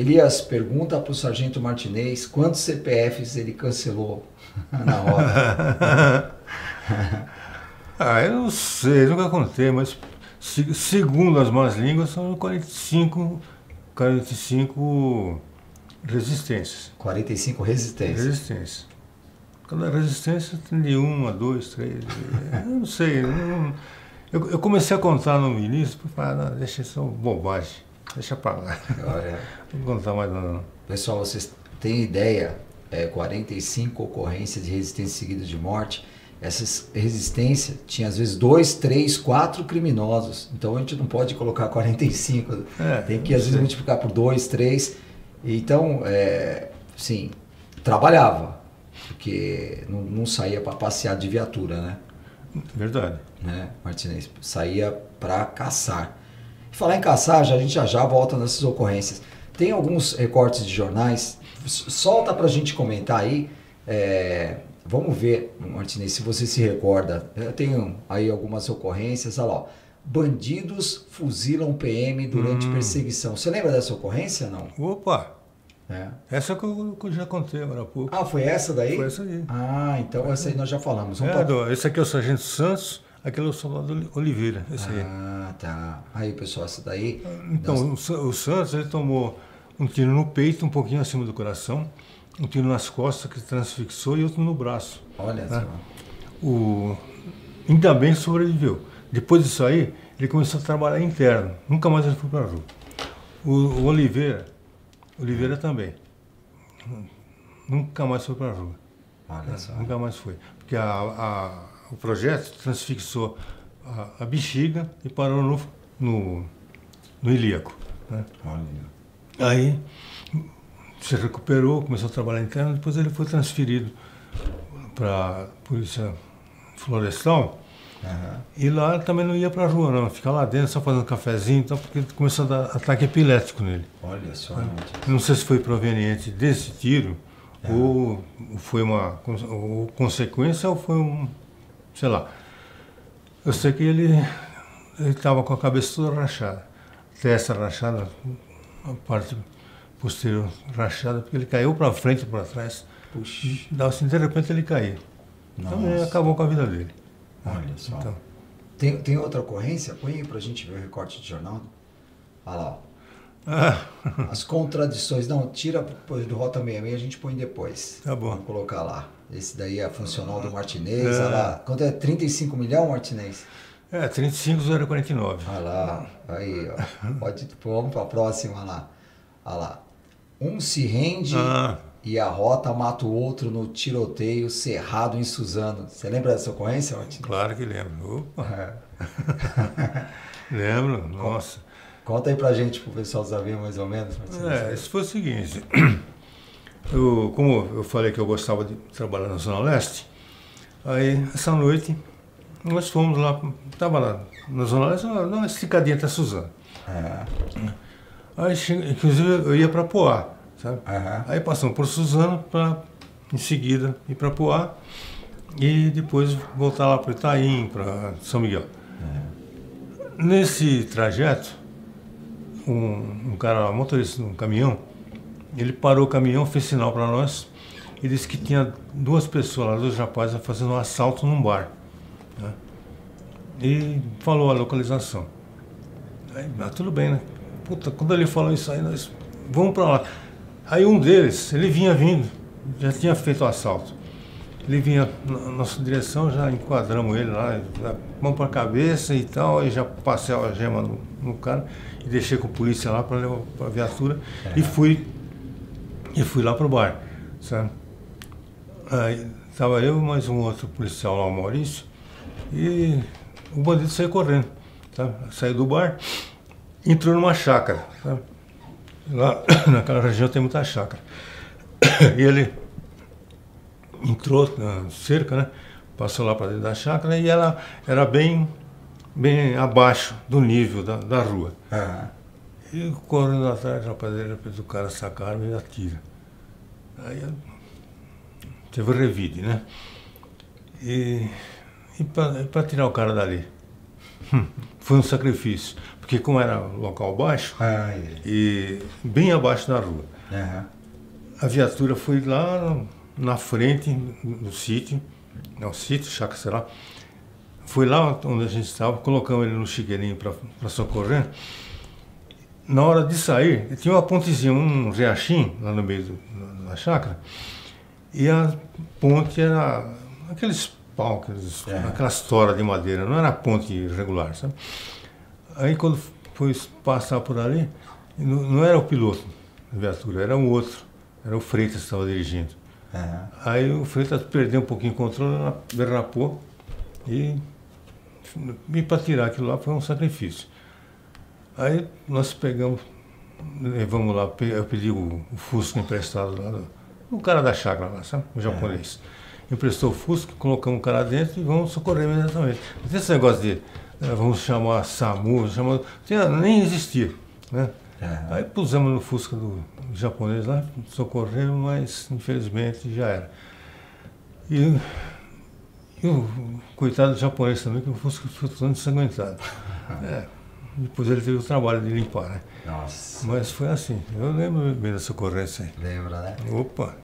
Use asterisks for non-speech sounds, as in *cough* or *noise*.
Elias, pergunta para o Sargento Martinez quantos CPFs ele cancelou na roda. *laughs* ah, eu não sei, nunca contei, mas segundo as más línguas são 45, 45 resistências. 45 resistências. Resistências. Cada resistência tem de uma, dois, três. eu não sei. Eu, eu, eu, comecei a contar no início, falei, ah, deixa isso bobagem. Deixa pra lá. Olha, *laughs* não vou contar mais nada não. Pessoal, vocês têm ideia? É, 45 ocorrências de resistência seguida de morte. Essas resistências tinha às vezes dois, três, quatro criminosos. Então a gente não pode colocar 45. É, tem que às vezes multiplicar por dois, três. Então, é, sim, trabalhava. Porque não, não saía para passear de viatura, né? Verdade. Né, Martinez? Saía para caçar. Falar em caçar, já, a gente já já volta nessas ocorrências. Tem alguns recortes de jornais, solta para a gente comentar aí. É, vamos ver, Martinez, se você se recorda. Eu tenho aí algumas ocorrências, olha lá. Bandidos fuzilam PM durante hum. perseguição. Você lembra dessa ocorrência não? Opa! É. Essa que eu, que eu, já contei agora há pouco. Ah, foi essa daí? Foi essa aí. Ah, então essa aí nós já falamos. É, do, esse aqui é o Sargento Santos. Aquele é o soldado Oliveira, esse ah, aí. Ah, tá. Aí, pessoal, essa daí. Então, nós... o, o Santos ele tomou um tiro no peito, um pouquinho acima do coração, um tiro nas costas que transfixou e outro no braço. Olha né? só. O... Ainda bem que sobreviveu. Depois disso aí, ele começou a trabalhar interno. Nunca mais ele foi para a rua. O, o Oliveira, Oliveira também. Nunca mais foi para a rua. Olha só. Nunca mais foi. Porque a, a o projeto transfixou a, a bexiga e parou no, no, no ilíaco. Né? Aí se recuperou, começou a trabalhar interno, depois ele foi transferido para a Polícia Florestal. Uhum. E lá também não ia para a rua, não. Fica lá dentro só fazendo cafezinho, então, porque começou a dar ataque epilético nele. Olha só. Né? Não sei se foi proveniente desse tiro, uhum. ou foi uma ou consequência, ou foi um, sei lá. Eu sei que ele estava com a cabeça toda rachada, testa rachada, a parte posterior rachada, porque ele caiu para frente e para trás. Puxa. Assim, de repente ele caiu. Nossa. Então ele acabou com a vida dele. Olha só. Então. Tem, tem outra ocorrência? Põe aí para a gente ver o recorte de jornal. Olha lá. Ah. *laughs* As contradições. Não, tira do Rota 66, a gente põe depois. Tá bom. Vamos colocar lá. Esse daí é funcional do Martinez. É. Olha lá. Quanto é? 35 milhões, Martinez? É, 35,049. Olha lá. Aí, ó. Pode, vamos para a próxima lá. Olha lá. Um se rende ah. e a rota mata o outro no tiroteio cerrado em Suzano. Você lembra dessa ocorrência, Martinez? Claro que lembro. Opa. É. *laughs* lembro, nossa. Conta aí pra gente, pro pessoal saber mais ou menos. É, isso foi o seguinte. Eu, como eu falei que eu gostava de trabalhar na Zona Leste, aí essa noite nós fomos lá, estava lá na Zona Leste, uma esticadinha até Suzano. Uhum. Aí, inclusive, eu ia para Poá, sabe? Uhum. Aí passamos por Suzano para, em seguida, ir para Poá e depois voltar lá para Itaim, para São Miguel. Uhum. Nesse trajeto, um, um cara, motorista de um caminhão, ele parou o caminhão, fez sinal para nós e disse que tinha duas pessoas lá, dois rapazes, fazendo um assalto num bar. Né? E falou a localização. Aí, ah, tudo bem, né? Puta, quando ele falou isso aí, nós vamos para lá. Aí um deles, ele vinha vindo, já tinha feito o assalto. Ele vinha na nossa direção, já enquadramos ele lá, mão para a cabeça e tal, e já passei a gema no, no cara e deixei com a polícia lá para levar para a viatura é. e fui e fui lá pro bar, sabe? Aí estava eu mais um outro policial lá, o Maurício, e o bandido saiu correndo, sabe? Saiu do bar, entrou numa chácara, sabe? Lá *coughs* naquela região tem muita chácara. *coughs* E ele entrou na cerca, né? Passou lá para dentro da chácara e ela era bem, bem abaixo do nível da, da rua. E correndo atrás, rapaz, de repente o cara saca a arma e atira. Aí teve o revide, né? E, e para tirar o cara dali. hum, foi um sacrifício. Porque como era local baixo, e bem abaixo da rua, uhum. a viatura foi lá na frente do sítio, não, sítio, chácara, sei lá, foi lá onde a gente estava, colocamos ele no chiqueirinho para socorrer. Na hora de sair, tinha uma pontezinha, um riachinho lá no meio do, da chácara, e a ponte era aqueles pau, aqueles, é. aquelas toras de madeira, não era ponte irregular, sabe? Aí quando foi passar por ali, não, não era o piloto da viatura, era um outro, era o Freitas que estava dirigindo. Uhum. Aí o Freitas perdeu um pouquinho o controle, derrapou e, e para tirar aquilo lá foi um sacrifício. Aí nós pegamos, levamos lá, eu pedi o, o Fusca emprestado lá, o cara da chácara lá, sabe? O japonês. Uhum. Emprestou o Fusca, colocamos o cara dentro e vamos socorrer imediatamente. Não tem esse negócio de é, vamos chamar SAMU, chamar, nem existia. Né? Uhum. Aí pusemos no Fusca do japonês lá, socorremos, mas infelizmente já era. E, e o coitado do japonês também, que o Fusca ficou todo ensanguentado. *laughs* É, depois ele teve o trabalho de limpar, né? Nossa. Mas foi assim. Eu lembro bem dessa ocorrência aí. Lembra, né? Opa!